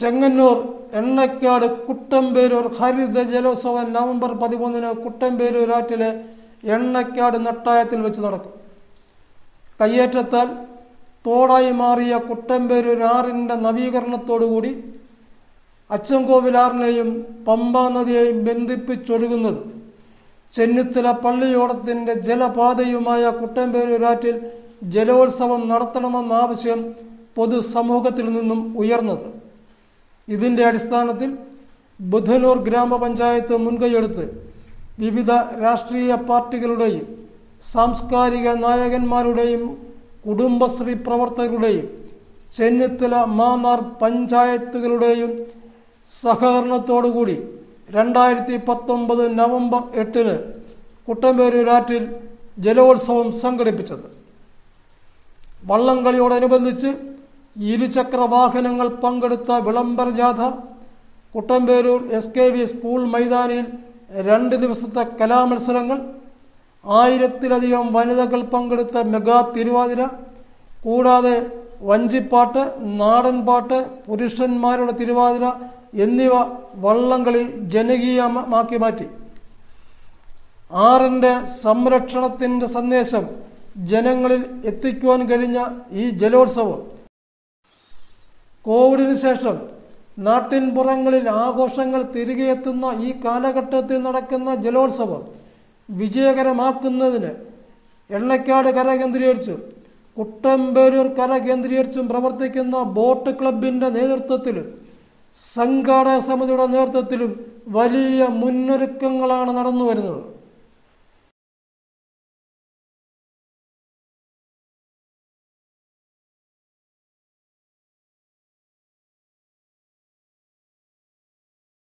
ചെങ്ങന്നൂർ എണ്ണക്കാട് കുട്ടമ്പേരൂർ ഹരിത ജലോത്സവം നവംബർ പതിമൂന്നിന് കുട്ടമ്പേരൂർ ആറ്റിലെ എണ്ണക്കാട് നട്ടായത്തിൽ വെച്ച് നടക്കും. കയ്യേറ്റത്താൽ തോടായി മാറിയ കുട്ടമ്പേരൂർ ആറിന്റെ നവീകരണത്തോടുകൂടി അച്ചൻകോവിലാറിനെയും പമ്പാ നദിയെയും ബന്ധിപ്പിച്ചൊഴുകുന്നത്. ചെന്നിത്തല പള്ളിയോടത്തിന്റെ ജലപാതയുമായ കുട്ടമ്പേരൂരാറ്റിൽ ജലോത്സവം നടത്തണമെന്ന ആവശ്യം പൊതുസമൂഹത്തിൽ നിന്നും ഉയർന്നത്. ഇതിന്റെ അടിസ്ഥാനത്തിൽ ബുധനൂർ ഗ്രാമപഞ്ചായത്ത് മുൻകൈയെടുത്ത് വിവിധ രാഷ്ട്രീയ പാർട്ടികളുടെയും സാംസ്കാരിക നായകന്മാരുടെയും കുടുംബശ്രീ പ്രവർത്തകരുടെയും ചെന്നിത്തല മാന്നാർ പഞ്ചായത്തുകളുടെയും സഹകരണത്തോടുകൂടി രണ്ടായിരത്തി പത്തൊമ്പത് നവംബർ എട്ടിന് കുട്ടമ്പേരൂരാറ്റിൽ ജലോത്സവം സംഘടിപ്പിച്ചത്. വള്ളംകളിയോടനുബന്ധിച്ച് ഇരുചക്ര വാഹനങ്ങൾ പങ്കെടുത്ത വിളംബര ജാഥ Kuttamperoor S K V school മൈതാനിയിൽ രണ്ട് ദിവസത്തെ കലാമത്സരങ്ങൾ ആയിരത്തിലധികം വനിതകൾ പങ്കെടുത്ത മെഗാ തിരുവാതിര കൂടാതെ വഞ്ചിപ്പാട്ട് നാടൻപാട്ട് പുരുഷന്മാരുടെ തിരുവാതിര എന്നിവ വള്ളംകളി ജനകീയമാക്കി മാറ്റി. ആറിന്റെ സംരക്ഷണത്തിന്റെ സന്ദേശം ജനങ്ങളിൽ എത്തിക്കുവാൻ കഴിഞ്ഞ ഈ ജലോത്സവം കോവിഡിന് ശേഷം നാട്ടിൻപുറങ്ങളിൽ ആഘോഷങ്ങൾ തിരികെ എത്തുന്ന ഈ കാലഘട്ടത്തിൽ നടക്കുന്ന ജലോത്സവം വിജയകരമാക്കുന്നതിന് എണ്ണക്കാട് കര കേന്ദ്രീകരിച്ചും കുട്ടമ്പേരൂർ കര കേന്ദ്രീകരിച്ചും പ്രവർത്തിക്കുന്ന ബോട്ട് ക്ലബിന്റെ നേതൃത്വത്തിലും സംഘാടക സമിതിയുടെ നേതൃത്വത്തിലും വലിയ മുന്നൊരുക്കങ്ങളാണ് നടന്നു വരുന്നത്